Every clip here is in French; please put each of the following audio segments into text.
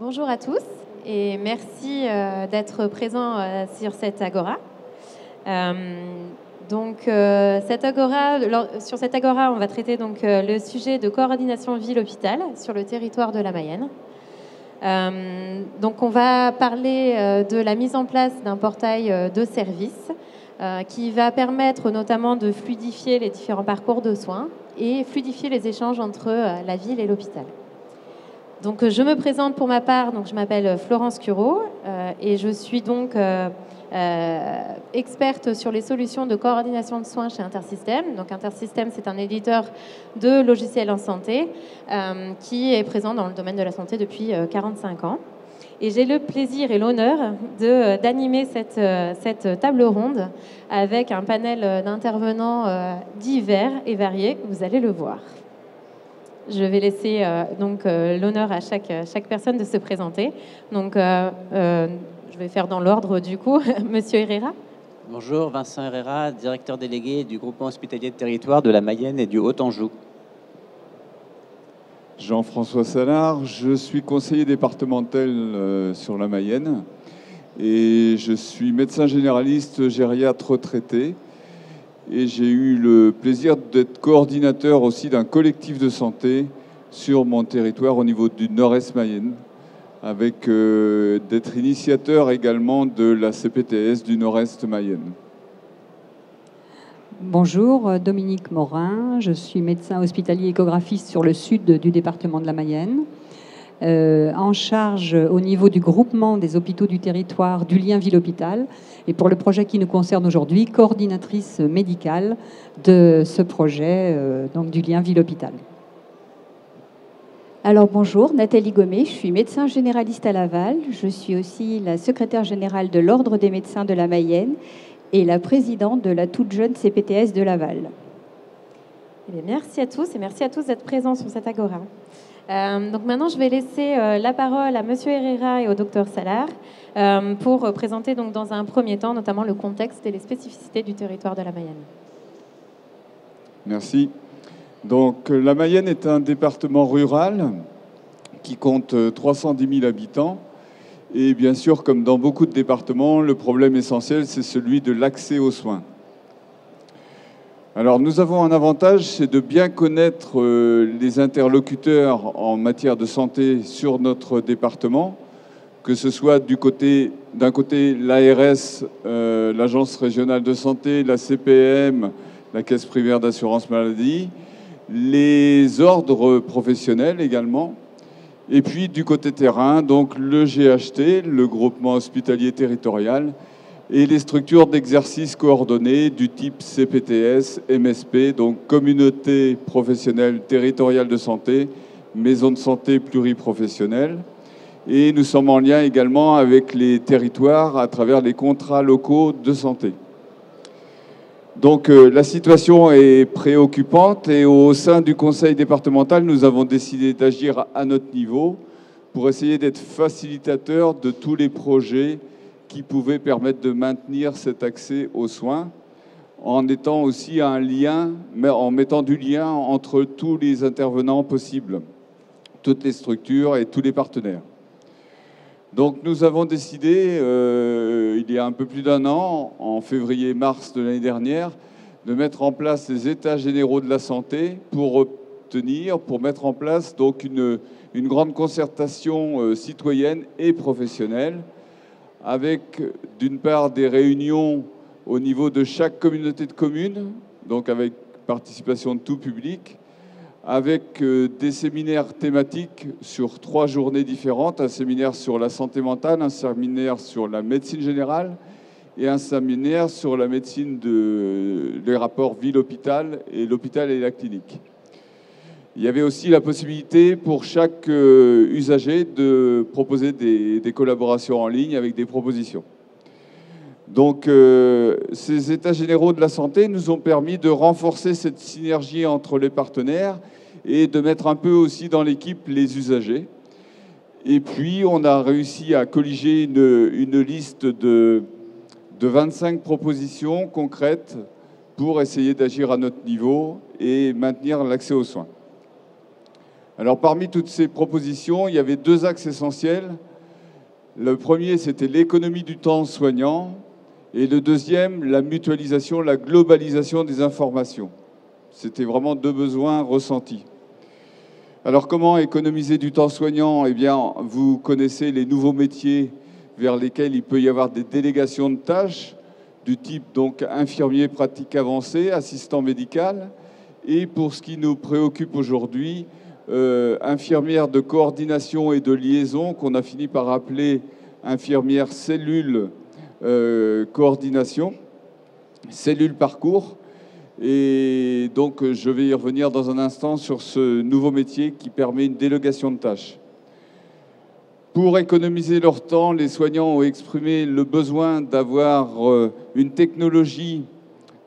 Bonjour à tous et merci euh, d'être présents euh, sur cette agora. Euh, donc, sur cette agora, on va traiter donc le sujet de coordination ville-hôpital sur le territoire de la Mayenne. donc, on va parler de la mise en place d'un portail de services qui va permettre notamment de fluidifier les différents parcours de soins et fluidifier les échanges entre la ville et l'hôpital. Donc, euh, je me présente pour ma part. Donc, je m'appelle euh, Florence Curo euh, et je suis donc experte sur les solutions de coordination de soins chez Intersystem. Donc, Intersystem, c'est un éditeur de logiciels en santé qui est présent dans le domaine de la santé depuis 45 ans. Et j'ai le plaisir et l'honneur d'animer cette, cette, table ronde avec un panel d'intervenants divers et variés. Vous allez le voir. Je vais laisser euh, donc euh, l'honneur à chaque, chaque personne de se présenter. Donc, euh, je vais faire dans l'ordre du coup. Monsieur Herrera. Bonjour, Vincent Herrera, directeur délégué du groupement hospitalier de territoire de la Mayenne et du Haut-Anjou. Jean-François Salard, je suis conseiller départemental sur la Mayenne et je suis médecin généraliste gériatre retraité et j'ai eu le plaisir d'être coordinateur aussi d'un collectif de santé sur mon territoire au niveau du nord-est Mayenne, avec euh, d'être initiateur également de la CPTS du nord-est Mayenne. Bonjour, Dominique Morin, je suis médecin hospitalier échographiste sur le sud du département de la Mayenne. Euh, en charge au niveau du groupement des hôpitaux du territoire du lien ville-hôpital. Et pour le projet qui nous concerne aujourd'hui, coordinatrice médicale de ce projet, euh, donc du lien ville-hôpital. Alors bonjour, Nathalie Gommet, je suis médecin généraliste à Laval. Je suis aussi la secrétaire générale de l'Ordre des médecins de la Mayenne et la présidente de la toute jeune CPTS de Laval. Eh merci à tous et merci à tous d'être présents sur cette agora. Euh, donc maintenant, je vais laisser euh, la parole à Monsieur Herrera et au Docteur Salar euh, pour présenter donc dans un premier temps notamment le contexte et les spécificités du territoire de la Mayenne. Merci. Donc la Mayenne est un département rural qui compte 310 000 habitants. Et bien sûr, comme dans beaucoup de départements, le problème essentiel, c'est celui de l'accès aux soins. Alors nous avons un avantage, c'est de bien connaître euh, les interlocuteurs en matière de santé sur notre département, que ce soit du côté d'un côté l'ARS, euh, l'Agence régionale de santé, la CPM, la Caisse primaire d'assurance maladie, les ordres professionnels également, et puis du côté terrain, donc le GHT, le groupement hospitalier territorial, et les structures d'exercice coordonnées du type CPTS, MSP, donc Communauté professionnelle territoriale de santé, Maison de santé pluriprofessionnelle. Et nous sommes en lien également avec les territoires à travers les contrats locaux de santé. Donc euh, la situation est préoccupante et au sein du conseil départemental, nous avons décidé d'agir à notre niveau pour essayer d'être facilitateur de tous les projets qui pouvait permettre de maintenir cet accès aux soins en étant aussi un lien, en mettant du lien entre tous les intervenants possibles, toutes les structures et tous les partenaires. Donc nous avons décidé, euh, il y a un peu plus d'un an, en février-mars de l'année dernière, de mettre en place les états généraux de la santé pour obtenir, pour mettre en place donc une, une grande concertation euh, citoyenne et professionnelle avec d'une part des réunions au niveau de chaque communauté de communes, donc avec participation de tout public, avec euh, des séminaires thématiques sur trois journées différentes, un séminaire sur la santé mentale, un séminaire sur la médecine générale et un séminaire sur la médecine de les rapports ville-hôpital et l'hôpital et la clinique. Il y avait aussi la possibilité pour chaque euh, usager de proposer des, collaborations en ligne avec des propositions. Donc euh, ces états généraux de la santé nous ont permis de renforcer cette synergie entre les partenaires et de mettre un peu aussi dans l'équipe les usagers. Et puis on a réussi à colliger une, liste de, de 25 propositions concrètes pour essayer d'agir à notre niveau et maintenir l'accès aux soins. Alors parmi toutes ces propositions, il y avait deux axes essentiels. Le premier, c'était l'économie du temps soignant, et le deuxième, la mutualisation, la globalisation des informations. C'était vraiment deux besoins ressentis. Alors comment économiser du temps soignant? Eh bien, vous connaissez les nouveaux métiers vers lesquels il peut y avoir des délégations de tâches du type donc infirmier pratique avancée, assistant médical, et pour ce qui nous préoccupe aujourd'hui, euh, infirmière de coordination et de liaison, qu'on a fini par appeler infirmière cellule euh, coordination, cellule parcours. Et donc, je vais y revenir dans un instant sur ce nouveau métier qui permet une délégation de tâches. Pour économiser leur temps, les soignants ont exprimé le besoin d'avoir euh, une technologie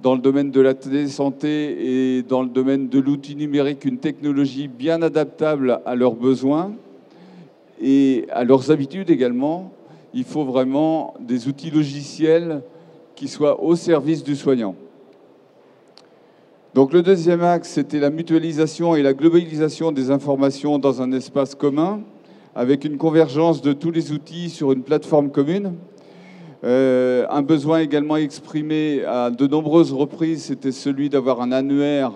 dans le domaine de la télésanté et dans le domaine de l'outil numérique, une technologie bien adaptable à leurs besoins et à leurs habitudes également. Il faut vraiment des outils logiciels qui soient au service du soignant. Donc le deuxième axe, c'était la mutualisation et la globalisation des informations dans un espace commun, avec une convergence de tous les outils sur une plateforme commune. Euh, un besoin également exprimé à de nombreuses reprises, c'était celui d'avoir un annuaire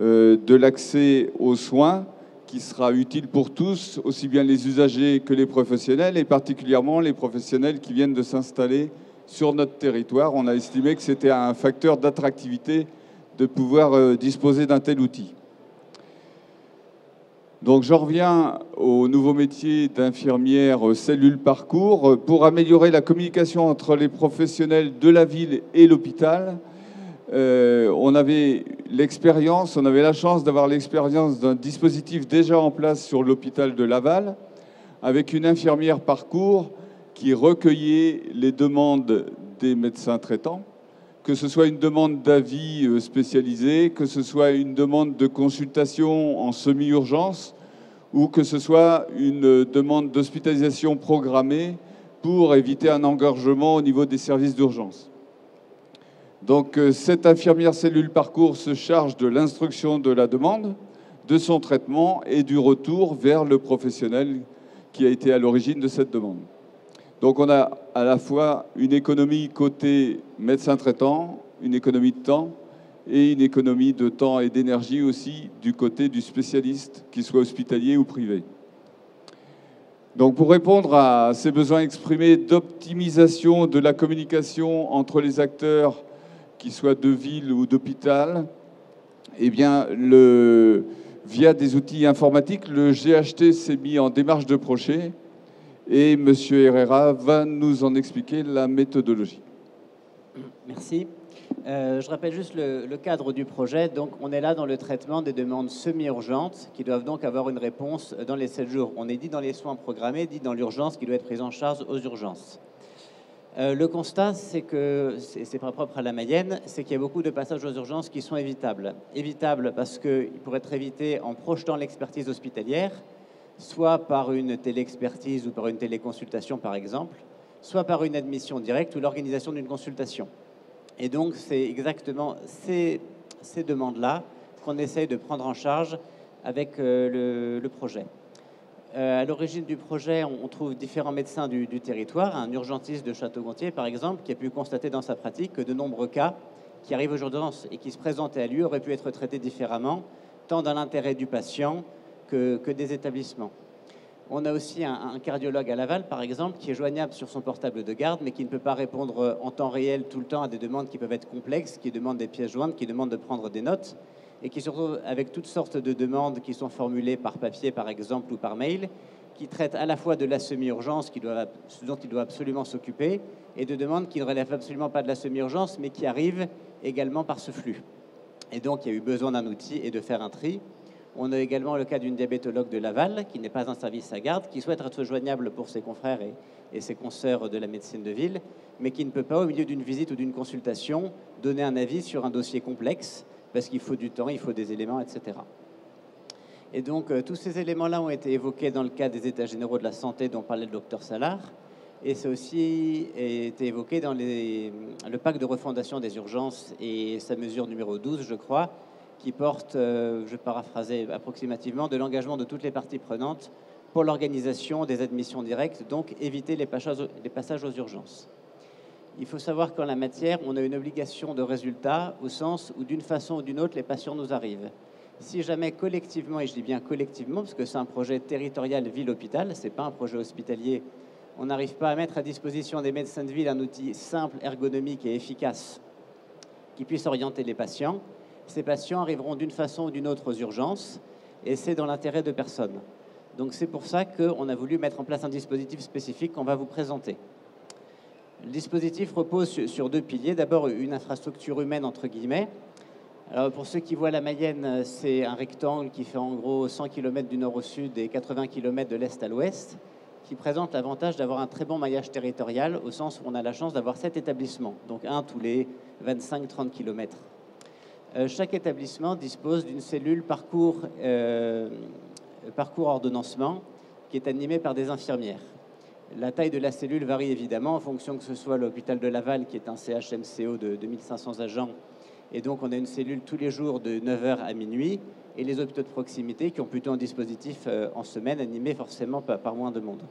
euh, de l'accès aux soins qui sera utile pour tous, aussi bien les usagers que les professionnels, et particulièrement les professionnels qui viennent de s'installer sur notre territoire. On a estimé que c'était un facteur d'attractivité de pouvoir euh, disposer d'un tel outil. Donc j'en reviens au nouveau métier d'infirmière cellule parcours. Pour améliorer la communication entre les professionnels de la ville et l'hôpital, euh, on avait l'expérience, on avait la chance d'avoir l'expérience d'un dispositif déjà en place sur l'hôpital de Laval, avec une infirmière parcours qui recueillait les demandes des médecins traitants que ce soit une demande d'avis euh, spécialisé, que ce soit une demande de consultation en semi-urgence ou que ce soit une demande d'hospitalisation programmée pour éviter un engorgement au niveau des services d'urgence. Donc euh, cette infirmière cellule parcours se charge de l'instruction de la demande, de son traitement et du retour vers le professionnel qui a été à l'origine de cette demande. Donc on a à la fois une économie côté médecin traitant, une économie de temps et une économie de temps et d'énergie aussi du côté du spécialiste, qu'il soit hospitalier ou privé. Donc pour répondre à ces besoins exprimés d'optimisation de la communication entre les acteurs, qu'ils soient de ville ou d'hôpital, eh bien, via des outils informatiques, le GHT s'est mis en démarche de projet et M. Herrera va nous en expliquer la méthodologie. Merci. Euh, je rappelle juste le, cadre du projet. Donc, on est là dans le traitement des demandes semi-urgentes qui doivent donc avoir une réponse dans les 7 jours. On est dit dans les soins programmés, dit dans l'urgence qui doit être prise en charge aux urgences. Euh, le constat, c'est que, c'est pas propre à la Mayenne, c'est qu'il y a beaucoup de passages aux urgences qui sont évitables. Évitables parce qu'ils pourraient être évités en projetant l'expertise hospitalière, soit par une téléexpertise ou par une téléconsultation, par exemple, soit par une admission directe ou l'organisation d'une consultation. Et donc, c'est exactement ces, demandes-là qu'on essaye de prendre en charge avec euh, le, projet. Euh, à l'origine du projet, on, trouve différents médecins du, du, territoire, un urgentiste de Château-Gontier, par exemple, qui a pu constater dans sa pratique que de nombreux cas qui arrivent aujourd'hui et qui se présentaient à lui auraient pu être traités différemment, tant dans l'intérêt du patient que, des établissements. On a aussi un, cardiologue à Laval, par exemple, qui est joignable sur son portable de garde, mais qui ne peut pas répondre en temps réel tout le temps à des demandes qui peuvent être complexes, qui demandent des pièces jointes, qui demandent de prendre des notes, et qui se retrouve avec toutes sortes de demandes qui sont formulées par papier, par exemple, ou par mail, qui traitent à la fois de la semi-urgence, dont il doit absolument s'occuper, et de demandes qui ne relèvent absolument pas de la semi-urgence, mais qui arrivent également par ce flux. Et donc, il y a eu besoin d'un outil et de faire un tri. On a également le cas d'une diabétologue de Laval, qui n'est pas un service à garde, qui souhaite être joignable pour ses confrères et, ses consoeurs de la médecine de ville, mais qui ne peut pas, au milieu d'une visite ou d'une consultation, donner un avis sur un dossier complexe, parce qu'il faut du temps, il faut des éléments, etc. Et donc, euh, tous ces éléments-là ont été évoqués dans le cadre des États généraux de la santé dont parlait le docteur Salar, et ça aussi été évoqué dans le pacte de refondation des urgences et sa mesure numéro 12, je crois, qui porte, euh, je paraphraser approximativement, de l'engagement de toutes les parties prenantes pour l'organisation des admissions directes, donc éviter les passages aux urgences. Il faut savoir qu'en la matière, on a une obligation de résultat au sens où d'une façon ou d'une autre, les patients nous arrivent. Si jamais collectivement, et je dis bien collectivement, parce que c'est un projet territorial ville-hôpital, ce n'est pas un projet hospitalier, on n'arrive pas à mettre à disposition des médecins de ville un outil simple, ergonomique et efficace qui puisse orienter les patients, ces patients arriveront d'une façon ou d'une autre aux urgences, et c'est dans l'intérêt de personne. Donc c'est pour ça qu'on a voulu mettre en place un dispositif spécifique qu'on va vous présenter. Le dispositif repose sur deux piliers. D'abord, une infrastructure humaine, entre guillemets. Alors, pour ceux qui voient la Mayenne, c'est un rectangle qui fait en gros 100 km du nord au sud et 80 km de l'est à l'ouest, qui présente l'avantage d'avoir un très bon maillage territorial, au sens où on a la chance d'avoir sept établissements, donc un tous les 25-30 km. Euh, chaque établissement dispose d'une cellule parcours, euh, parcours ordonnancement qui est animée par des infirmières. La taille de la cellule varie évidemment en fonction que ce soit l'hôpital de Laval, qui est un CHMCO de 2500 agents, et donc on a une cellule tous les jours de 9h à minuit, et les hôpitaux de proximité qui ont plutôt un dispositif euh, en semaine animé forcément par moins de monde.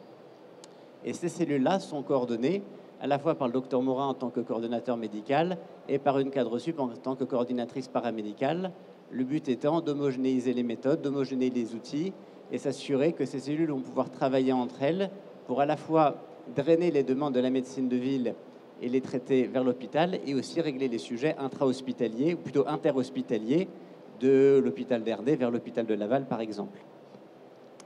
Et ces cellules-là sont coordonnées à la fois par le docteur Morin en tant que coordonnateur médical et par une cadre sup en tant que coordinatrice paramédicale. Le but étant d'homogénéiser les méthodes, d'homogénéiser les outils et s'assurer que ces cellules vont pouvoir travailler entre elles pour à la fois drainer les demandes de la médecine de ville et les traiter vers l'hôpital et aussi régler les sujets intra-hospitaliers, ou plutôt interhospitaliers, de l'hôpital d'Erdé vers l'hôpital de Laval, par exemple.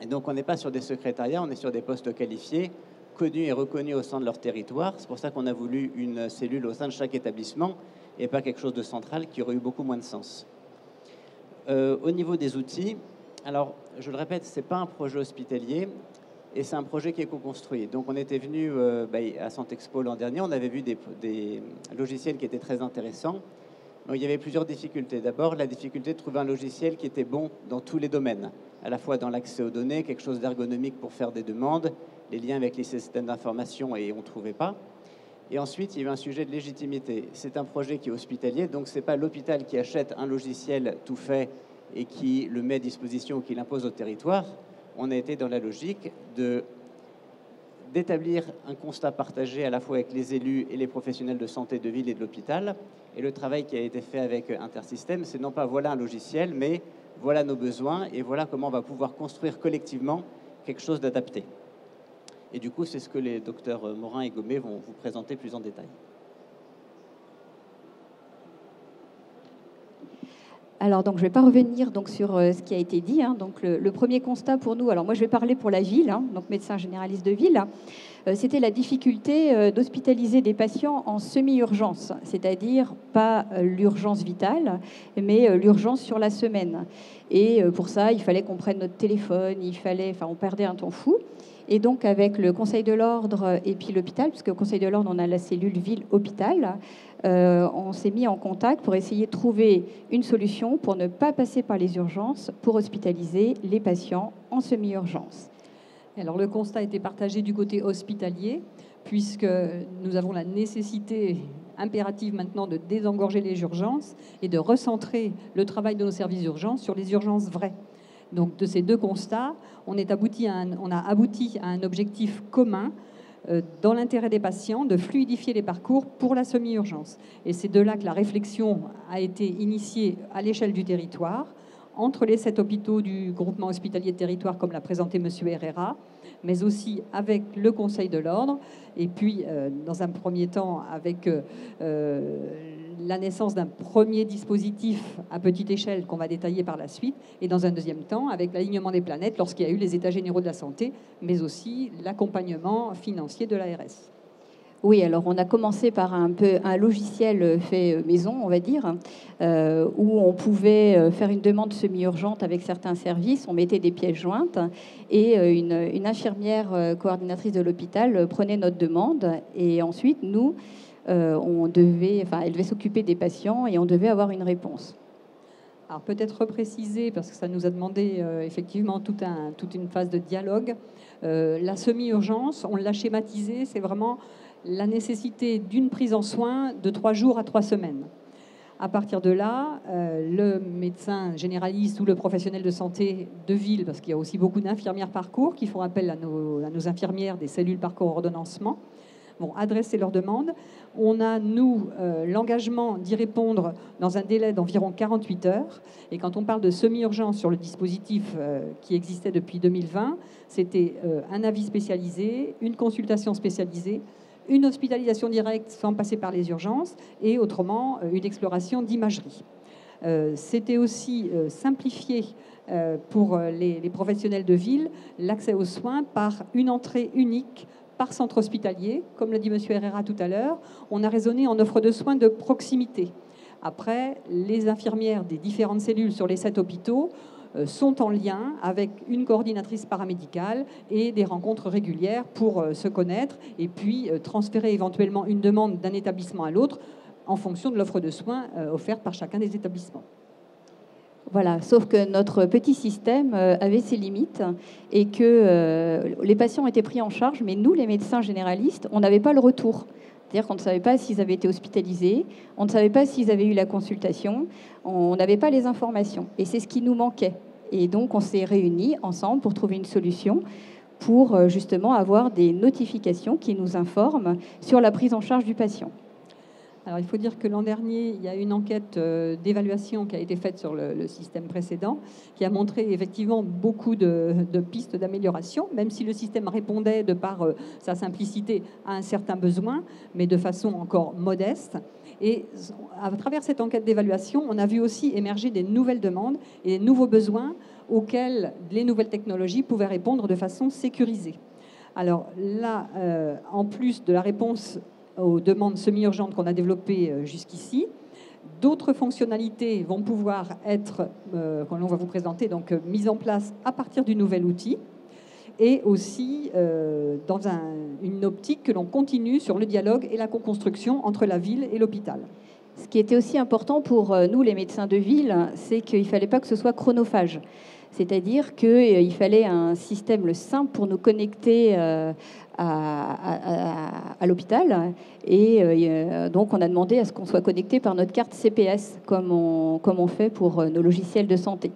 Et donc, on n'est pas sur des secrétariats, on est sur des postes qualifiés, connus et reconnus au sein de leur territoire. C'est pour ça qu'on a voulu une cellule au sein de chaque établissement et pas quelque chose de central qui aurait eu beaucoup moins de sens. Euh, au niveau des outils, alors, je le répète, ce n'est pas un projet hospitalier, et c'est un projet qui est co-construit. Donc on était venu euh, bah, à Santexpo l'an dernier, on avait vu des, logiciels qui étaient très intéressants. Mais il y avait plusieurs difficultés. D'abord, la difficulté de trouver un logiciel qui était bon dans tous les domaines, à la fois dans l'accès aux données, quelque chose d'ergonomique pour faire des demandes, les liens avec les systèmes d'information, et on ne trouvait pas. Et ensuite, il y avait un sujet de légitimité. C'est un projet qui est hospitalier, donc ce n'est pas l'hôpital qui achète un logiciel tout fait et qui le met à disposition ou qui l'impose au territoire on a été dans la logique d'établir un constat partagé à la fois avec les élus et les professionnels de santé de ville et de l'hôpital. Et le travail qui a été fait avec Intersystem, c'est non pas voilà un logiciel, mais voilà nos besoins et voilà comment on va pouvoir construire collectivement quelque chose d'adapté. Et du coup, c'est ce que les docteurs Morin et Gommet vont vous présenter plus en détail. Alors, donc, je ne vais pas revenir donc, sur euh, ce qui a été dit. Hein. Donc, le, premier constat pour nous, alors moi, je vais parler pour la ville, hein, donc médecin généraliste de ville, euh, c'était la difficulté euh, d'hospitaliser des patients en semi-urgence, c'est-à-dire pas l'urgence vitale, mais l'urgence sur la semaine. Et pour ça, il fallait qu'on prenne notre téléphone, il fallait, enfin, on perdait un temps fou. Et donc, avec le Conseil de l'ordre et puis l'hôpital, puisque au Conseil de l'ordre, on a la cellule ville-hôpital, euh, on s'est mis en contact pour essayer de trouver une solution pour ne pas passer par les urgences pour hospitaliser les patients en semi-urgence. Alors, le constat été partagé du côté hospitalier, puisque nous avons la nécessité impérative maintenant de désengorger les urgences et de recentrer le travail de nos services d'urgence sur les urgences vraies. Donc de ces deux constats, on, a abouti à un objectif commun euh, dans l'intérêt des patients de fluidifier les parcours pour la semi-urgence. Et c'est de là que la réflexion a été initiée à l'échelle du territoire entre les sept hôpitaux du groupement hospitalier de territoire, comme l'a présenté M. Herrera, mais aussi avec le Conseil de l'ordre, et puis, euh, dans un premier temps, avec euh, la naissance d'un premier dispositif à petite échelle qu'on va détailler par la suite, et dans un deuxième temps avec l'alignement des planètes lorsqu'il y a eu les états généraux de la santé, mais aussi l'accompagnement financier de l'ARS. Oui, alors on a commencé par un peu un logiciel fait maison, on va dire, euh, où on pouvait euh, faire une demande semi-urgente avec certains services. On mettait des pièces jointes et euh, une, une infirmière coordinatrice de l'hôpital prenait notre demande et ensuite nous on devait, enfin, elle devait s'occuper des patients et on devait avoir une réponse. Alors peut-être repréciser, parce que ça nous a demandé euh, effectivement toute une phase de dialogue, euh, la semi-urgence, on l'a schématisé, c'est vraiment la nécessité d'une prise en soin de trois jours à trois semaines. À partir de là, euh, le médecin généraliste ou le professionnel de santé de ville, parce qu'il y a aussi beaucoup d'infirmières parcours qui font appel à nos, à nos infirmières des cellules parcours ordonnancement, vont adresser leurs demandes. On a, nous, euh, l'engagement d'y répondre dans un délai d'environ 48 heures. Et quand on parle de semi-urgence sur le dispositif euh, qui existait depuis 2020, c'était euh, un avis spécialisé, une consultation spécialisée, une hospitalisation directe sans passer par les urgences et autrement une exploration d'imagerie. C'était aussi simplifié pour les professionnels de ville l'accès aux soins par une entrée unique par centre hospitalier. Comme l'a dit M. Herrera tout à l'heure, on a raisonné en offre de soins de proximité. Après, les infirmières des différentes cellules sur les sept hôpitaux euh, sont en lien avec une coordinatrice paramédicale et des rencontres régulières pour euh, se connaître et puis euh, transférer éventuellement une demande d'un établissement à l'autre en fonction de l'offre de soins offerte par chacun des établissements. Voilà, sauf que notre petit système euh, avait ses limites et que euh, les patients étaient pris en charge, mais nous, les médecins généralistes, on n'avait pas le retour. C'est-à-dire qu'on ne savait pas s'ils avaient été hospitalisés, on ne savait pas s'ils avaient eu la consultation, on n'avait pas les informations. Et c'est ce qui nous manquait. Et donc, on s'est réunis ensemble pour trouver une solution pour euh, justement avoir des notifications qui nous informent sur la prise en charge du patient. Alors, il faut dire que l'an dernier, il y a une enquête euh, d'évaluation qui a été faite sur le, système précédent, qui a montré effectivement beaucoup de, pistes d'amélioration, même si le système répondait de par euh, sa simplicité à un certain besoin, mais de façon encore modeste. Et à travers cette enquête d'évaluation, on a vu aussi émerger des nouvelles demandes et des nouveaux besoins auxquels les nouvelles technologies pouvaient répondre de façon sécurisée. Alors là, euh, en plus de la réponse aux demandes semi-urgentes qu'on a développées euh, jusqu'ici. D'autres fonctionnalités vont pouvoir être, euh, qu'on va vous présenter, donc euh, mises en place à partir du nouvel outil et aussi dans une optique que l'on continue sur le dialogue et la co-construction entre la ville et l'hôpital. Ce qui était aussi important pour nous, les médecins de ville, c'est qu'il ne fallait pas que ce soit chronophage. C'est-à-dire qu'il fallait un système simple pour nous connecter à, l'hôpital. Et euh, donc, on a demandé à ce qu'on soit connecté par notre carte CPS, comme on, fait pour euh, nos logiciels de santé.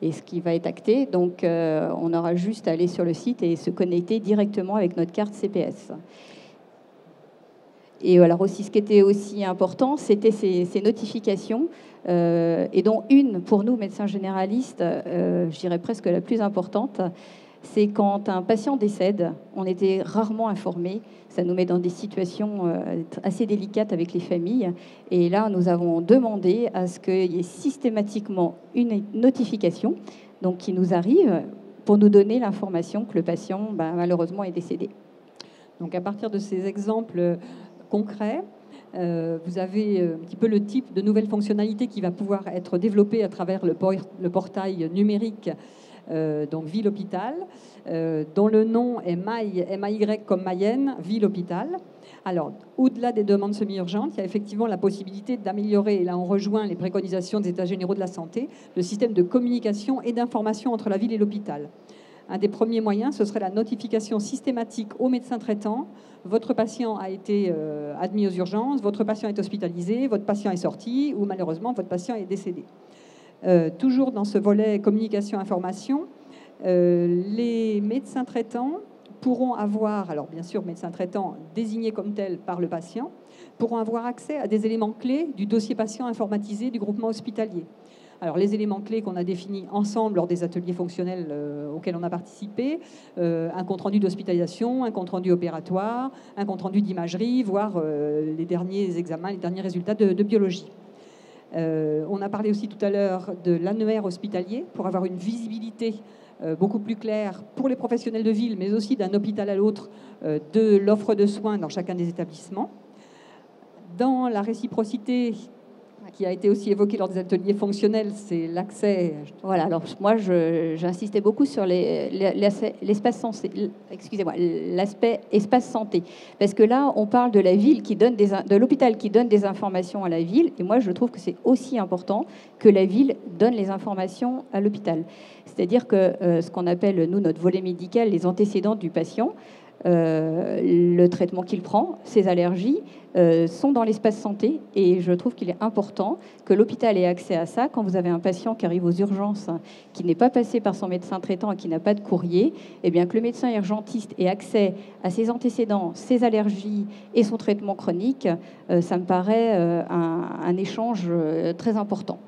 Et ce qui va être acté, donc euh, on aura juste à aller sur le site et se connecter directement avec notre carte CPS. Et alors aussi, ce qui était aussi important, c'était ces, notifications, et dont une, pour nous, médecins généralistes, je dirais presque la plus importante, c'est quand un patient décède, on était rarement informé. Ça nous met dans des situations euh, assez délicates avec les familles. Et là, nous avons demandé à ce qu'il y ait systématiquement une notification donc, qui nous arrive pour nous donner l'information que le patient, ben, malheureusement, est décédé. Donc, à partir de ces exemples concrets, euh, vous avez euh, un petit peu le type de nouvelles fonctionnalités qui va pouvoir être développé à travers le, portail numérique euh, donc ville-hôpital, dont le nom est MAY comme Mayenne, ville-hôpital. Alors, au-delà des demandes semi-urgentes, il y a effectivement la possibilité d'améliorer, et là on rejoint les préconisations des États généraux de la santé, le système de communication et d'information entre la ville et l'hôpital. Un des premiers moyens, ce serait la notification systématique au médecin traitant. Votre patient a été euh, admis aux urgences, votre patient est hospitalisé, votre patient est sorti ou malheureusement votre patient est décédé. Euh, toujours dans ce volet communication-information, euh, les médecins traitants pourront avoir, alors bien sûr, médecins traitants désignés comme tels par le patient, pourront avoir accès à des éléments clés du dossier patient informatisé du groupement hospitalier. Alors les éléments clés qu'on a définis ensemble lors des ateliers fonctionnels euh, auxquels on a participé, un compte-rendu d'hospitalisation, un compte-rendu opératoire, un compte-rendu d'imagerie, voire les derniers examens, les derniers résultats de biologie. Euh, on a parlé aussi tout à l'heure de l'annuaire hospitalier pour avoir une visibilité euh, beaucoup plus claire pour les professionnels de ville, mais aussi d'un hôpital à l'autre, euh, de l'offre de soins dans chacun des établissements. Dans la réciprocité qui a été aussi évoqué lors des ateliers fonctionnels, c'est l'accès. Voilà, alors moi j'insistais beaucoup sur l'espace santé, excusez-moi, l'aspect espace santé, parce que là on parle de la ville qui donne des, de l'hôpital qui donne des informations à la ville, et moi je trouve que c'est aussi important que la ville donne les informations à l'hôpital. C'est-à-dire que euh, ce qu'on appelle nous notre volet médical, les antécédents du patient, le traitement qu'il prend, ses allergies, euh, sont dans l'espace santé. Et je trouve qu'il est important que l'hôpital ait accès à ça. Quand vous avez un patient qui arrive aux urgences, qui n'est pas passé par son médecin traitant et qui n'a pas de courrier, eh bien que le médecin urgentiste ait accès à ses antécédents, ses allergies et son traitement chronique, euh, ça me paraît un échange très important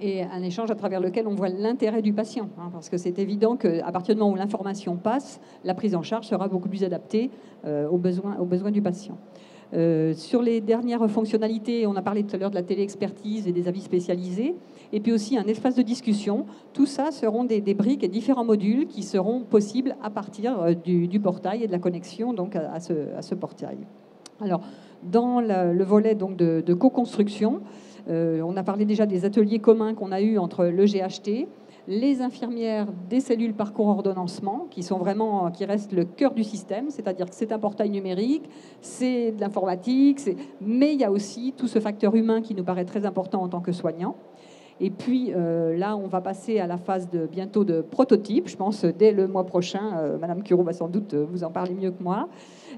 et un échange à travers lequel on voit l'intérêt du patient. Hein, parce que c'est évident qu'à partir du moment où l'information passe, la prise en charge sera beaucoup plus adaptée euh, aux, besoins, du patient. Euh, sur les dernières fonctionnalités, on a parlé tout à l'heure de la téléexpertise et des avis spécialisés, et puis aussi un espace de discussion. Tout ça seront des, briques et différents modules qui seront possibles à partir euh, du, portail et de la connexion donc à, ce, portail. Alors, dans le volet donc de, co-construction, on a parlé déjà des ateliers communs qu'on a eus entre le GHT, les infirmières des cellules parcours ordonnancement, qui sont vraiment, qui restent le cœur du système, c'est-à-dire que c'est un portail numérique, c'est de l'informatique, mais il y a aussi tout ce facteur humain qui nous paraît très important en tant que soignant. Et puis euh, là, on va passer à la phase de bientôt de prototype. Je pense dès le mois prochain, euh, Madame Curo va sans doute vous en parler mieux que moi.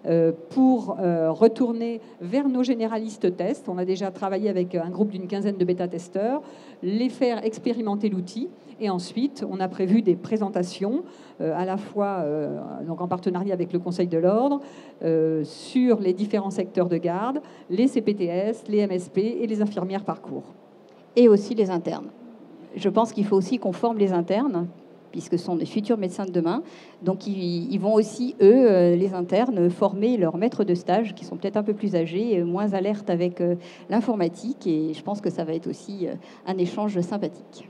Euh, pour euh, retourner vers nos généralistes tests. On a déjà travaillé avec un groupe d'une quinzaine de bêta-testeurs, les faire expérimenter l'outil. Et ensuite, on a prévu des présentations, euh, à la fois donc en partenariat avec le Conseil de l'Ordre, sur les différents secteurs de garde, les CPTS, les MSP et les infirmières parcours. Et aussi les internes. Je pense qu'il faut aussi qu'on forme les internes puisque ce sont des futurs médecins de demain. Donc ils, vont aussi, eux, euh, les internes, former leurs maîtres de stage qui sont peut-être un peu plus âgés, moins alertes avec euh, l'informatique. Et je pense que ça va être aussi euh, un échange sympathique.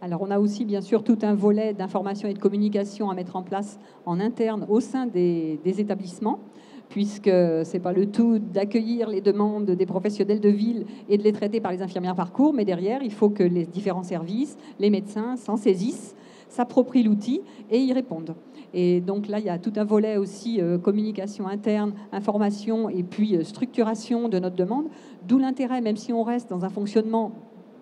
Alors on a aussi bien sûr tout un volet d'information et de communication à mettre en place en interne au sein des, établissements puisque ce n'est pas le tout d'accueillir les demandes des professionnels de ville et de les traiter par les infirmières parcours, mais derrière, il faut que les différents services, les médecins s'en saisissent s'approprient l'outil et y répondent. Et donc là, il y a tout un volet aussi euh, communication interne, information et puis euh, structuration de notre demande, d'où l'intérêt, même si on reste dans un fonctionnement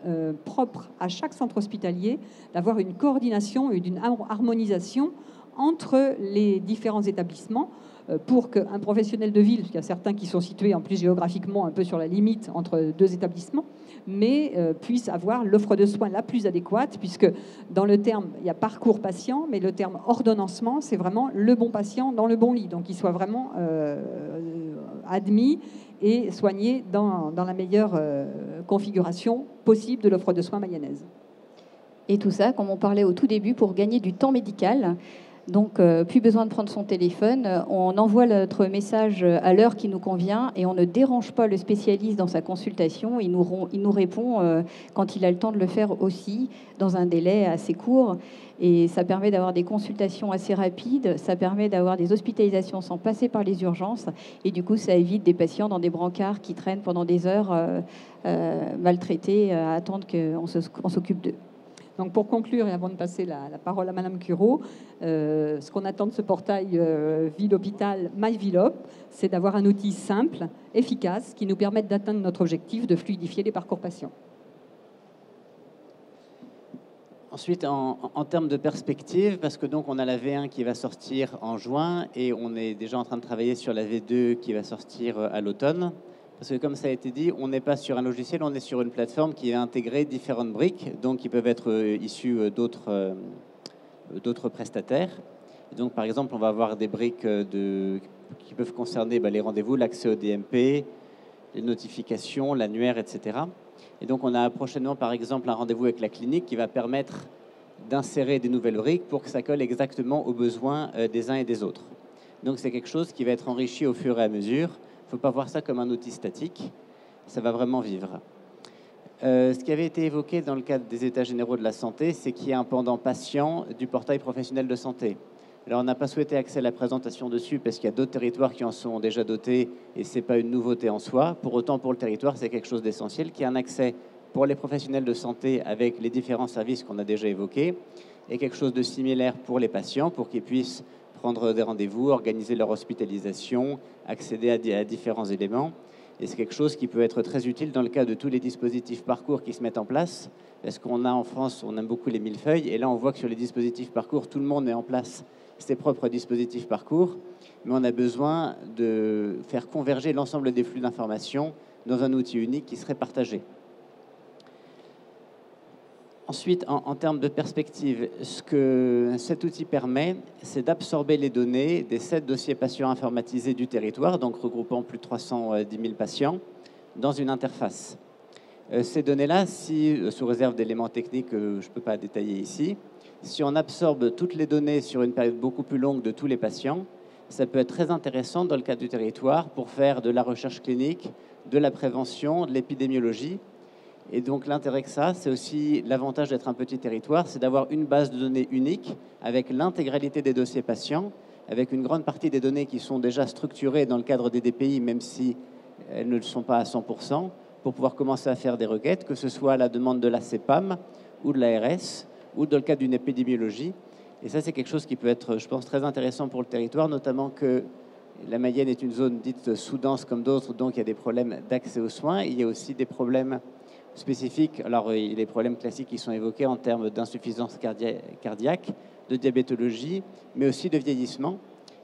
euh, propre à chaque centre hospitalier, d'avoir une coordination et une harmonisation entre les différents établissements pour qu'un professionnel de ville, parce qu'il y a certains qui sont situés en plus géographiquement un peu sur la limite entre deux établissements, mais euh, puisse avoir l'offre de soins la plus adéquate, puisque dans le terme, il y a parcours patient, mais le terme ordonnancement, c'est vraiment le bon patient dans le bon lit, donc qu'il soit vraiment euh, admis et soigné dans, la meilleure euh, configuration possible de l'offre de soins mayonnaise. Et tout ça, comme on parlait au tout début, pour gagner du temps médical. Donc, euh, plus besoin de prendre son téléphone. On envoie notre message à l'heure qui nous convient et on ne dérange pas le spécialiste dans sa consultation. Il nous, répond euh, quand il a le temps de le faire aussi, dans un délai assez court. Et ça permet d'avoir des consultations assez rapides, ça permet d'avoir des hospitalisations sans passer par les urgences. Et du coup, ça évite des patients dans des brancards qui traînent pendant des heures euh, maltraités à attendre qu'on s'occupe d'eux. Donc pour conclure et avant de passer la, parole à Madame Curo, euh, ce qu'on attend de ce portail euh, ville-hôpital MyVillop, c'est d'avoir un outil simple, efficace, qui nous permette d'atteindre notre objectif de fluidifier les parcours patients. Ensuite, en, en, termes de perspective, parce que donc on a la V1 qui va sortir en juin et on est déjà en train de travailler sur la V2 qui va sortir euh, à l'automne. Parce que comme ça a été dit, on n'est pas sur un logiciel, on est sur une plateforme qui a intégré différentes briques, donc qui peuvent être euh, issues euh, d'autres, euh, d'autres prestataires. donc par exemple, on va avoir des briques qui peuvent concerner bah, les rendez-vous, l'accès au DMP, les notifications, l'annuaire, etc. Et donc on a prochainement par exemple un rendez-vous avec la clinique qui va permettre d'insérer des nouvelles briques pour que ça colle exactement aux besoins des uns et des autres. Donc c'est quelque chose qui va être enrichi au fur et à mesure faut pas voir ça comme un outil statique, ça va vraiment vivre. Euh, ce qui avait été évoqué dans le cadre des États généraux de la santé, c'est qu'il y a un pendant patient du portail professionnel de santé. Alors on n'a pas souhaité axer la présentation dessus parce qu'il y a d'autres territoires qui en sont déjà dotés et ce n'est pas une nouveauté en soi. Pour autant, pour le territoire, c'est quelque chose d'essentiel, qui est un accès pour les professionnels de santé avec les différents services qu'on a déjà évoqués et quelque chose de similaire pour les patients pour qu'ils puissent prendre des rendez-vous, organiser leur hospitalisation, accéder à, différents éléments. Et c'est quelque chose qui peut être très utile dans le cas de tous les dispositifs parcours qui se mettent en place. Parce qu'on a en France, on aime beaucoup les millefeuilles, et là on voit que sur les dispositifs parcours, tout le monde met en place ses propres dispositifs parcours, mais on a besoin de faire converger l'ensemble des flux d'informations dans un outil unique qui serait partagé. Ensuite, en, termes de perspective, ce que cet outil permet, c'est d'absorber les données des sept dossiers patients informatisés du territoire, donc regroupant plus de 310 000 patients, dans une interface. Euh, ces données-là, si, euh, sous réserve d'éléments techniques que je ne peux pas détailler ici, si on absorbe toutes les données sur une période beaucoup plus longue de tous les patients, ça peut être très intéressant dans le cadre du territoire pour faire de la recherche clinique, de la prévention, de l'épidémiologie, et donc l'intérêt que ça, c'est aussi l'avantage d'être un petit territoire, c'est d'avoir une base de données unique avec l'intégralité des dossiers patients, avec une grande partie des données qui sont déjà structurées dans le cadre des DPI, même si elles ne le sont pas à 100%, pour pouvoir commencer à faire des requêtes, que ce soit à la demande de la CEPAM ou de l'ARS, ou dans le cadre d'une épidémiologie. Et ça, c'est quelque chose qui peut être, je pense, très intéressant pour le territoire, notamment que la Mayenne est une zone dite sous-dense comme d'autres, donc il y a des problèmes d'accès aux soins. Il y a aussi des problèmes spécifiques. Alors, il y a des problèmes classiques qui sont évoqués en termes d'insuffisance cardiaque, de diabétologie, mais aussi de vieillissement.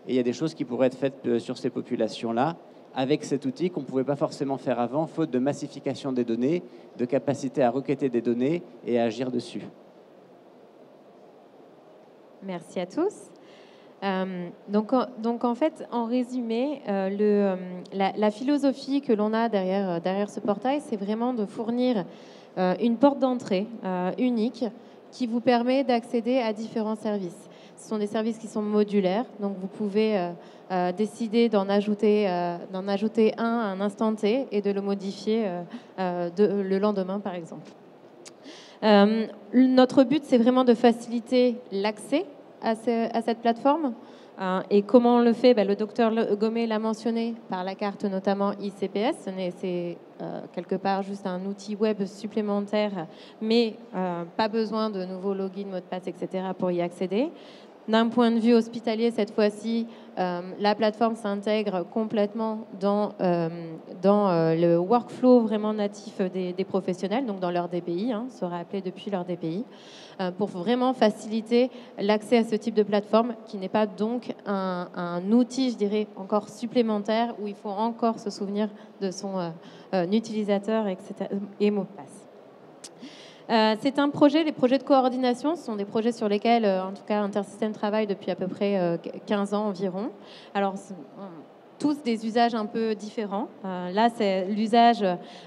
Et il y a des choses qui pourraient être faites euh, sur ces populations-là avec cet outil qu'on ne pouvait pas forcément faire avant, faute de massification des données, de capacité à requêter des données et à agir dessus. Merci à tous. Euh, donc, en fait, en résumé, euh, euh, la, philosophie que l'on a derrière, ce portail, c'est vraiment de fournir une porte d'entrée unique qui vous permet d'accéder à différents services. Ce sont des services qui sont modulaires, donc vous pouvez décider d'en ajouter, un à un instant T et de le modifier le lendemain, par exemple. notre but, c'est vraiment de faciliter l'accès à, cette plateforme. Euh, et comment on le fait? Ben, Le docteur Gomé l'a mentionné par la carte notamment ICPS. C'est euh, quelque part juste un outil web supplémentaire, mais euh, pas besoin de nouveaux logins, mots de passe, etc. pour y accéder. D'un point de vue hospitalier, cette fois-ci, euh, la plateforme s'intègre complètement dans, euh, euh, le workflow vraiment natif des, professionnels, donc dans leur DPI, hein, sera appelé depuis leur DPI, pour vraiment faciliter l'accès à ce type de plateforme qui n'est pas donc un, outil, je dirais, encore supplémentaire où il faut encore se souvenir de son utilisateur et mot de passe. Euh, c'est un projet, les projets de coordination, sont des projets sur lesquels, euh, en tout cas, Intersystem travaille depuis à peu près 15 euh, ans environ. Alors, tous des usages un peu différents. là, c'est l'usage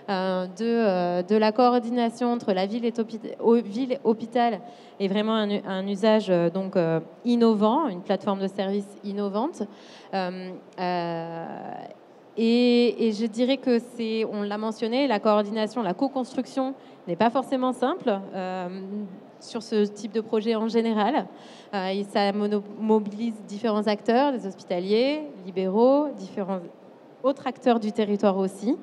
de, la coordination entre la ville et ville hôpital est vraiment un, usage donc innovant, une plateforme de services innovante. Et, et, je dirais que c'est, on l'a mentionné, la coordination, la co-construction n'est pas forcément simple euh, sur ce type de projet en général. Euh, ça mobilise différents acteurs, des hospitaliers, libéraux, différents autres acteurs du territoire aussi.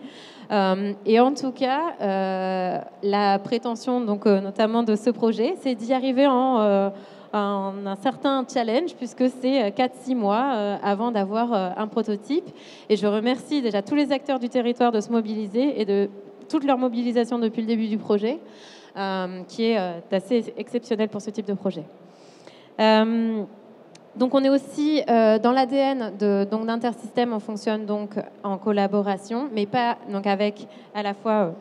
Euh, et en tout cas, la prétention, donc, notamment de ce projet, c'est d'y arriver en, un certain challenge, puisque c'est 4-6 mois avant d'avoir un prototype. Et je remercie déjà tous les acteurs du territoire de se mobiliser et de toute leur mobilisation depuis le début du projet, euh, qui est euh, assez exceptionnel pour ce type de projet. Euh, donc on est aussi dans l'ADN d'Intersystem, on fonctionne donc en collaboration, mais pas donc avec à la fois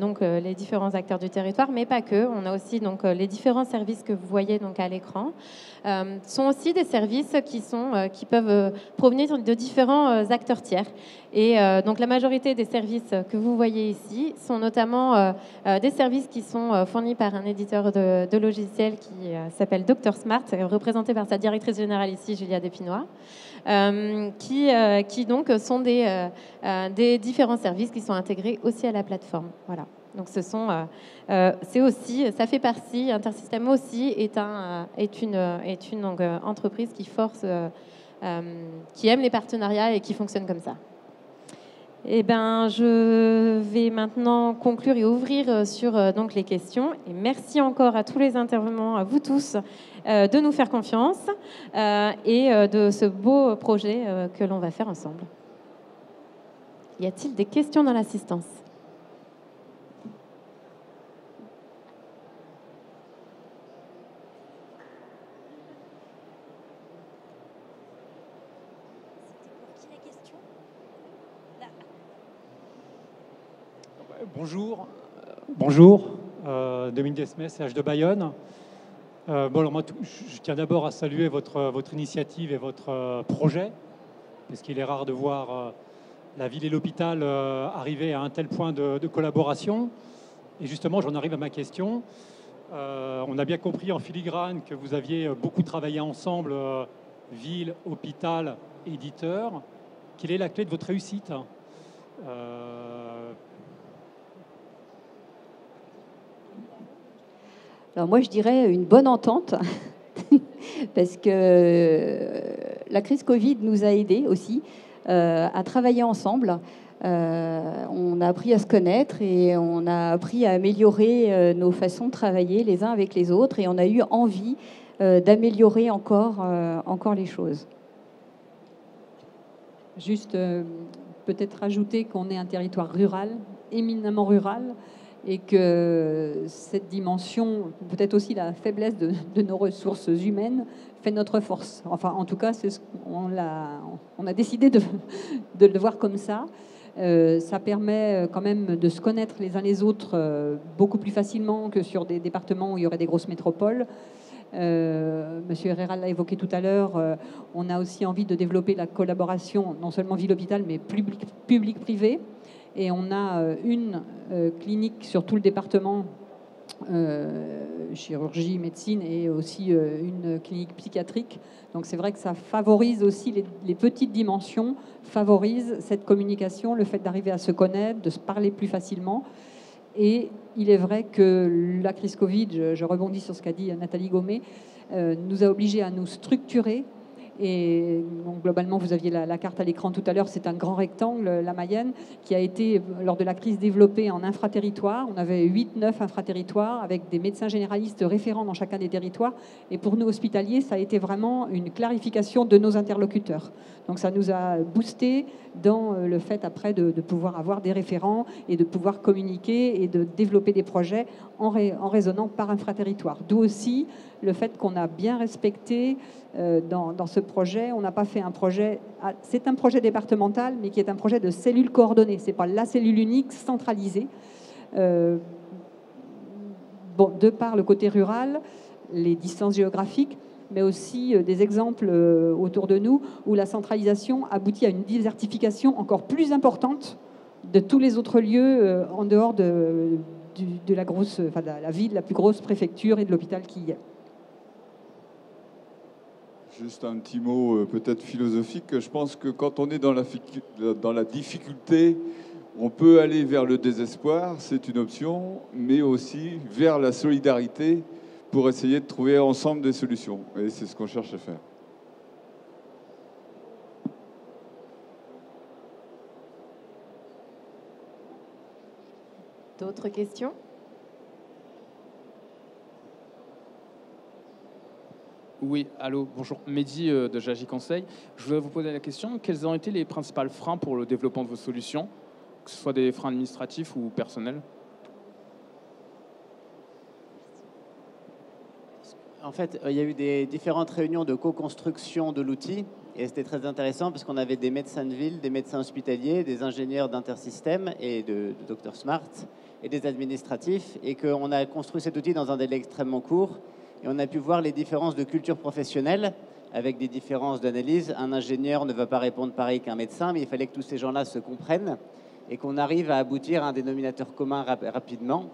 donc les différents acteurs du territoire, mais pas que. On a aussi donc les différents services que vous voyez donc à l'écran. Euh, sont aussi des services qui, sont, euh, qui peuvent euh, provenir de différents acteurs tiers. Et donc la majorité des services que vous voyez ici sont notamment des services qui sont fournis par un éditeur de, de logiciels qui s'appelle Dr Smart, représenté par sa directrice générale ici, Julia Despinois. qui, qui donc sont des, des différents services qui sont intégrés aussi à la plateforme. Voilà. Donc ce sont, euh, euh, c'est aussi, ça fait partie, Intersystem aussi est, un, euh, est une, est une entreprise qui force, qui aime les partenariats et qui fonctionne comme ça. Eh ben, je vais maintenant conclure et ouvrir sur donc les questions. Et merci encore à tous les intervenants, à vous tous, de nous faire confiance et de ce beau projet que l'on va faire ensemble. Y a-t-il des questions dans l'assistance? Bonjour. Bonjour. Euh, Dominique Desmet, CH de Bayonne. Euh, bon, alors je tiens d'abord à saluer votre, initiative et votre euh, projet, parce qu'il est rare de voir euh, la ville et l'hôpital arriver à un tel point de collaboration. Et justement, j'en arrive à ma question. on a bien compris en filigrane que vous aviez beaucoup travaillé ensemble, ville, hôpital, éditeur. Quelle est la clé de votre réussite? Alors moi, je dirais une bonne entente, parce que euh, la crise Covid nous a aidés aussi euh, à travailler ensemble. Euh, on a appris à se connaître et on a appris à améliorer nos façons de travailler les uns avec les autres et on a eu envie d'améliorer encore, encore les choses. Juste peut-être rajouter qu'on est un territoire rural, éminemment rural, et que cette dimension, peut-être aussi la faiblesse de, nos ressources humaines, fait notre force. Enfin, en tout cas, c'est ce on, a, on a décidé de, le voir comme ça. Euh, ça permet quand même de se connaître les uns les autres euh, beaucoup plus facilement que sur des départements où il y aurait des grosses métropoles. Euh, Monsieur Herrera l'a évoqué tout à l'heure. on a aussi envie de développer la collaboration, non seulement ville-hôpital, mais public-privé. Et on a euh, une euh, clinique sur tout le département, euh, chirurgie, médecine, et aussi une clinique psychiatrique. Donc c'est vrai que ça favorise aussi les, petites dimensions, favorise cette communication, le fait d'arriver à se connaître, de se parler plus facilement. Et il est vrai que la crise Covid, je, rebondis sur ce qu'a dit Nathalie Gommet, nous a obligés à nous structurer et globalement, vous aviez la, carte à l'écran tout à l'heure, c'est un grand rectangle, la Mayenne, qui a été, lors de la crise, développé en infraterritoire. On avait 8-9 infraterritoires avec des médecins généralistes référents dans chacun des territoires. Et pour nous, hospitaliers, ça a été vraiment une clarification de nos interlocuteurs. Donc ça nous a boosté dans euh, le fait après de, pouvoir avoir des référents et de pouvoir communiquer et de développer des projets en, en raisonnant par infraterritoire. D'où aussi le fait qu'on a bien respecté euh, dans, ce projet, on n'a pas fait un projet, ah, c'est un projet départemental, mais qui est un projet de cellule coordonnée. C'est pas la cellule unique centralisée. Euh, de par le côté rural, les distances géographiques, mais aussi euh, des exemples autour de nous où la centralisation aboutit à une désertification encore plus importante de tous les autres lieux en dehors de, de la grosse, enfin, de la ville, la plus grosse préfecture et de l'hôpital qui y est. Juste un petit mot euh, peut-être philosophique. Je pense que quand on est dans la, dans la difficulté, on peut aller vers le désespoir, c'est une option, mais aussi vers la solidarité pour essayer de trouver ensemble des solutions. Et c'est ce qu'on cherche à faire. D'autres questions? Oui, allô, bonjour. Mehdi euh, de Jagi Conseil. Je voudrais vous poser la question, quels ont été les principaux freins pour le développement de vos solutions, que ce soit des freins administratifs ou personnels? En fait, euh, il y a eu des différentes réunions de co-construction de l'outil et c'était très intéressant parce qu'on avait des médecins de ville, des médecins hospitaliers, des ingénieurs d'intersystème et de, de Dr Smart et des administratifs et qu'on a construit cet outil dans un délai extrêmement court et on a pu voir les différences de culture professionnelle avec des différences d'analyse. Un ingénieur ne va pas répondre pareil qu'un médecin, mais il fallait que tous ces gens-là se comprennent et qu'on arrive à aboutir à un dénominateur commun rapidement.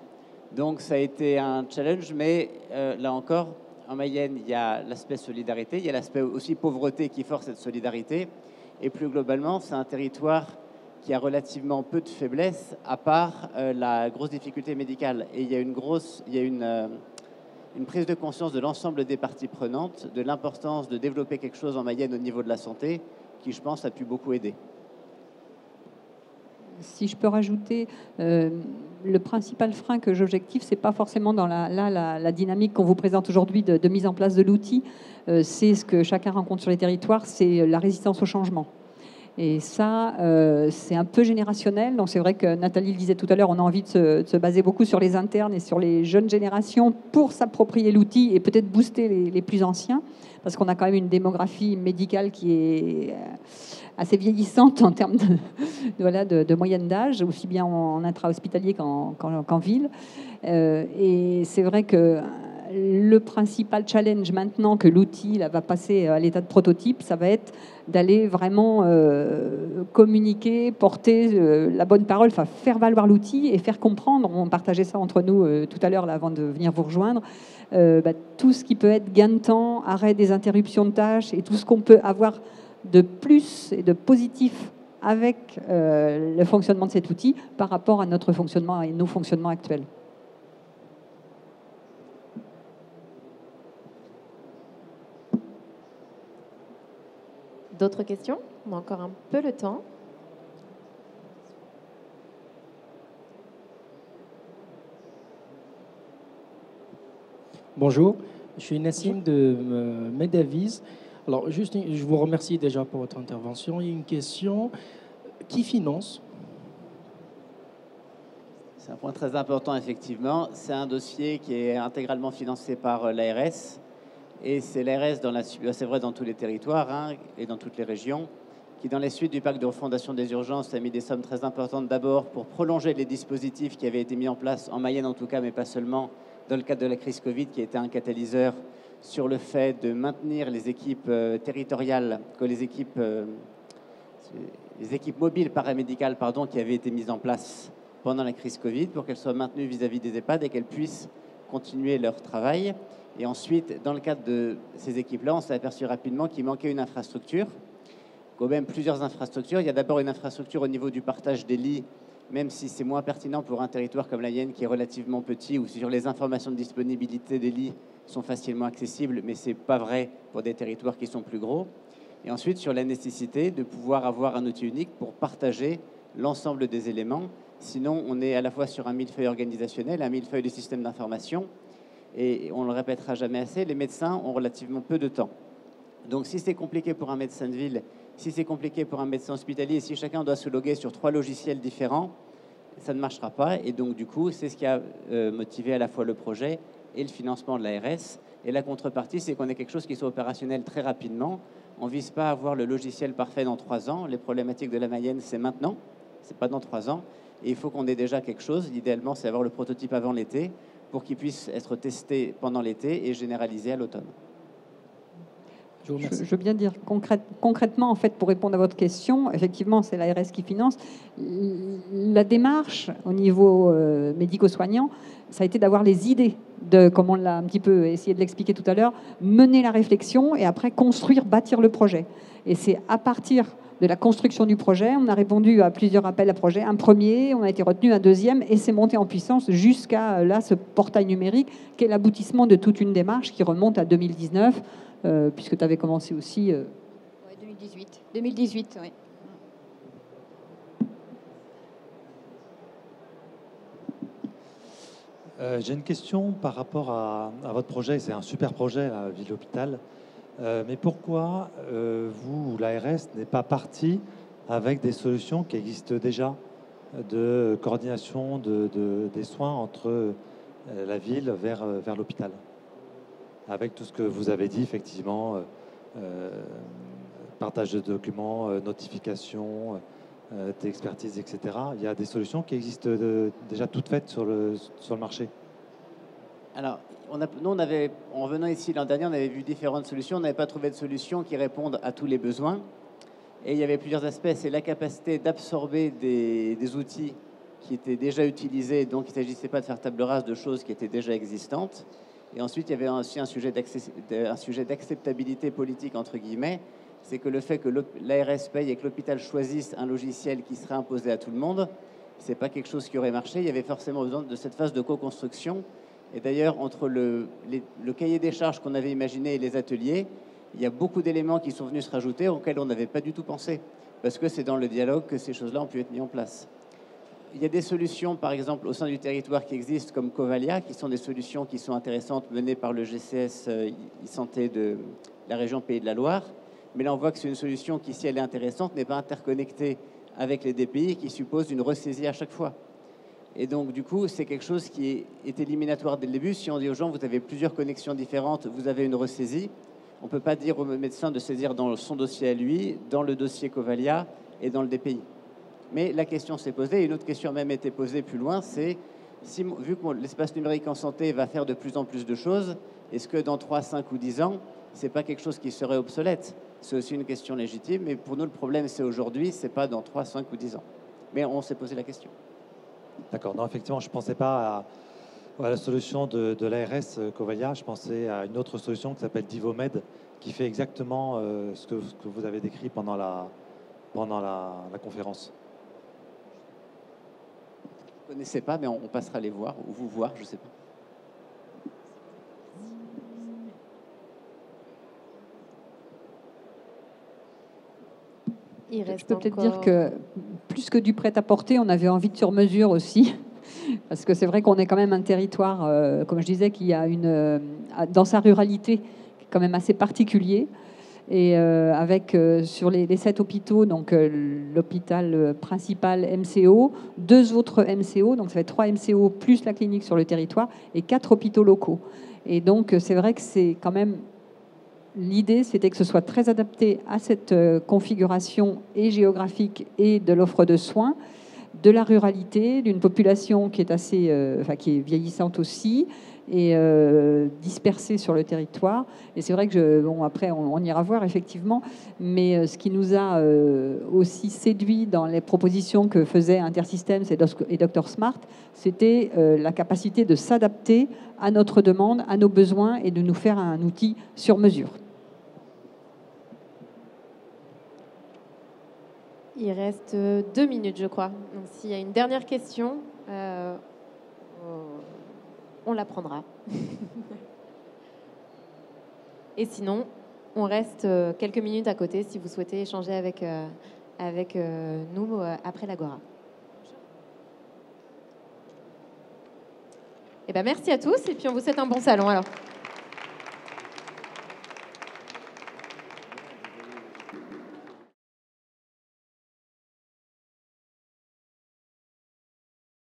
Donc ça a été un challenge, mais euh, là encore, en Mayenne, il y a l'aspect solidarité, il y a l'aspect aussi pauvreté qui force cette solidarité. Et plus globalement, c'est un territoire a relativement peu de faiblesses, à part euh, la grosse difficulté médicale. Et il y a une grosse, il y euh, une prise de conscience de l'ensemble des parties prenantes, de l'importance de développer quelque chose en Mayenne au niveau de la santé, qui, je pense, a pu beaucoup aider. Si je peux rajouter, euh, le principal frein que j'objective, c'est pas forcément dans la, dynamique qu'on vous présente aujourd'hui de, mise en place de l'outil, c'est ce que chacun rencontre sur les territoires, c'est la résistance au changement. Et ça, euh, c'est un peu générationnel. Donc c'est vrai que Nathalie le disait tout à l'heure, on a envie de se, baser beaucoup sur les internes et sur les jeunes générations pour s'approprier l'outil et peut-être booster les, plus anciens, parce qu'on a quand même une démographie médicale qui est assez vieillissante en termes de, voilà, de, moyenne d'âge, aussi bien en, intra-hospitalier qu'en, ville. Euh, et c'est vrai que le principal challenge maintenant que l'outil va passer à l'état de prototype, ça va être d'aller vraiment euh, communiquer, porter euh, la bonne parole, faire valoir l'outil et faire comprendre. On partageait ça entre nous euh, tout à l'heure avant de venir vous rejoindre. Bah, tout ce qui peut être gain de temps, arrêt des interruptions de tâches et tout ce qu'on peut avoir de plus et de positif avec le fonctionnement de cet outil par rapport à notre fonctionnement et nos fonctionnements actuels. D'autres questions? On a encore un peu le temps. Bonjour, je suis Nassim de euh, Medavis. Alors, juste, je vous remercie déjà pour votre intervention. Il y a une question. Qui finance? C'est un point très important, effectivement. C'est un dossier qui est intégralement financé par euh, l'ARS et c'est l'ARS, c'est vrai dans tous les territoires hein, et dans toutes les régions, qui dans les suites du pacte de refondation des urgences a mis des sommes très importantes d'abord pour prolonger les dispositifs qui avaient été mis en place en Mayenne en tout cas, mais pas seulement, dans le cadre de la crise Covid, qui était un catalyseur sur le fait de maintenir les équipes euh, territoriales, que les équipes, euh, les équipes mobiles paramédicales pardon, qui avaient été mises en place pendant la crise Covid pour qu'elles soient maintenues vis-à-vis -vis des EHPAD et qu'elles puissent continuer leur travail. Et ensuite, dans le cadre de ces équipes-là, on s'est aperçu rapidement qu'il manquait une infrastructure, quand même plusieurs infrastructures. Il y a d'abord une infrastructure au niveau du partage des lits, même si c'est moins pertinent pour un territoire comme la Yenne qui est relativement petit, où sur les informations de disponibilité des lits sont facilement accessibles, mais ce n'est pas vrai pour des territoires qui sont plus gros. Et ensuite, sur la nécessité de pouvoir avoir un outil unique pour partager l'ensemble des éléments. Sinon, on est à la fois sur un millefeuille organisationnel, un millefeuille de système d'information, et on le répétera jamais assez, les médecins ont relativement peu de temps. Donc si c'est compliqué pour un médecin de ville, si c'est compliqué pour un médecin hospitalier, si chacun doit se loguer sur trois logiciels différents, ça ne marchera pas. Et donc du coup, c'est ce qui a euh, motivé à la fois le projet et le financement de l'ARS. Et la contrepartie, c'est qu'on ait quelque chose qui soit opérationnel très rapidement. On ne vise pas à avoir le logiciel parfait dans trois ans. Les problématiques de la Mayenne, c'est maintenant, c'est pas dans trois ans. Et il faut qu'on ait déjà quelque chose. Idéalement, c'est avoir le prototype avant l'été pour qu'il puisse être testé pendant l'été et généralisé à l'automne. Je, veux bien dire concrètement, en fait, pour répondre à votre question, effectivement, c'est l'ARS qui finance. La démarche au niveau euh, médico-soignant, ça a été d'avoir les idées de, comme on l'a un petit peu essayé de l'expliquer tout à l'heure, mener la réflexion et après construire, bâtir le projet. Et c'est à partir de la construction du projet. On a répondu à plusieurs appels à projets. Un premier, on a été retenu un deuxième, et c'est monté en puissance jusqu'à là ce portail numérique qui est l'aboutissement de toute une démarche qui remonte à 2019, euh, puisque tu avais commencé aussi. 2018. 2018, oui. Euh, j'ai une question par rapport à, à votre projet. C'est un super projet, la Ville Hôpital. Euh, mais pourquoi euh, vous, l'ARS, n'est pas parti avec des solutions qui existent déjà de coordination de, des soins entre euh, la ville vers, l'hôpital? Avec tout ce que vous avez dit, effectivement, partage de documents, notification, d'expertise, etc. Il y a des solutions qui existent déjà toutes faites sur le marché? Alors, on nous, en venant ici l'an dernier, on avait vu différentes solutions. On n'avait pas trouvé de solution qui répondent à tous les besoins. Et il y avait plusieurs aspects. C'est la capacité d'absorber des, outils qui étaient déjà utilisés. Donc, il ne s'agissait pas de faire table rase de choses qui étaient déjà existantes. Et ensuite, il y avait aussi un sujet d'acceptabilité politique, entre guillemets. C'est que le fait que l'ARS paye et que l'hôpital choisisse un logiciel qui serait imposé à tout le monde, ce n'est pas quelque chose qui aurait marché. Il y avait forcément besoin de cette phase de co-construction et d'ailleurs, entre le, cahier des charges qu'on avait imaginé et les ateliers, il y a beaucoup d'éléments qui sont venus se rajouter auxquels on n'avait pas du tout pensé, parce que c'est dans le dialogue que ces choses-là ont pu être mises en place. Il y a des solutions, par exemple, au sein du territoire qui existent, comme Covalia, qui sont des solutions qui sont intéressantes, menées par le GCS euh, e-santé de la région Pays de la Loire. Mais là, on voit que c'est une solution qui, si elle est intéressante, n'est pas interconnectée avec les DPI, qui suppose une ressaisie à chaque fois. Et donc, du coup, c'est quelque chose qui est éliminatoire dès le début. Si on dit aux gens, vous avez plusieurs connexions différentes, vous avez une ressaisie, on ne peut pas dire au médecin de saisir dans son dossier à lui, dans le dossier Covalia et dans le DPI. Mais la question s'est posée, et une autre question a même été posée plus loin, c'est vu que l'espace numérique en santé va faire de plus en plus de choses, est-ce que dans 3, 5 ou 10 ans, ce n'est pas quelque chose qui serait obsolète? C'est aussi une question légitime, mais pour nous, le problème, c'est aujourd'hui, ce n'est pas dans 3, 5 ou 10 ans. Mais on s'est posé la question. D'accord. Non, effectivement, je ne pensais pas à, la solution de, l'ARS euh, Covalia. Je pensais à une autre solution qui s'appelle Divomed, qui fait exactement euh, ce, que, vous avez décrit pendant la, pendant la, conférence. Je ne connaissais pas, mais on, passera les voir, ou vous voir, je ne sais pas. Il je peux peut-être dire que plus que du prêt-à-porter, on avait envie de sur-mesure aussi. Parce que c'est vrai qu'on est quand même un territoire, euh, comme je disais, qui a une, euh, dans sa ruralité, quand même assez particulier. Et euh, avec sur les, sept hôpitaux, donc l'hôpital principal MCO, deux autres MCO, donc ça fait trois MCO plus la clinique sur le territoire, et quatre hôpitaux locaux. Et donc c'est vrai que c'est quand même l'idée, c'était que ce soit très adapté à cette euh, configuration et géographique et de l'offre de soins, de la ruralité, d'une population qui est assez, euh, qui est vieillissante aussi et euh, dispersée sur le territoire. Et c'est vrai que, je, bon, après, on, ira voir effectivement, mais ce qui nous a aussi séduit dans les propositions que faisait Intersystems et Dr Smart, c'était la capacité de s'adapter à notre demande, à nos besoins et de nous faire un outil sur mesure. Il reste deux minutes, je crois. Donc, s'il y a une dernière question, euh, on la prendra. Et sinon, on reste euh, quelques minutes à côté si vous souhaitez échanger avec, euh, avec nous après l'Agora. Eh ben, merci à tous et puis on vous souhaite un bon salon alors.